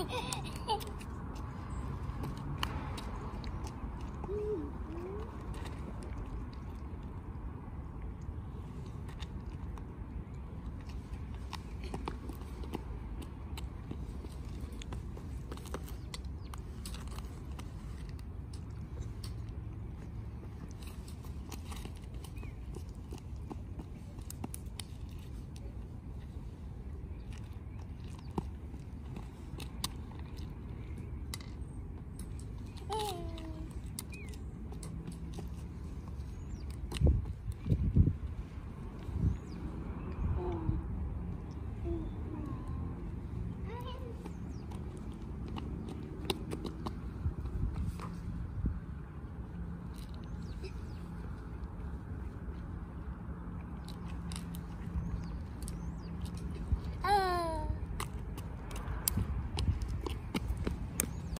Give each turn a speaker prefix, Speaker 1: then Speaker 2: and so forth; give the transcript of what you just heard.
Speaker 1: Mm-hmm.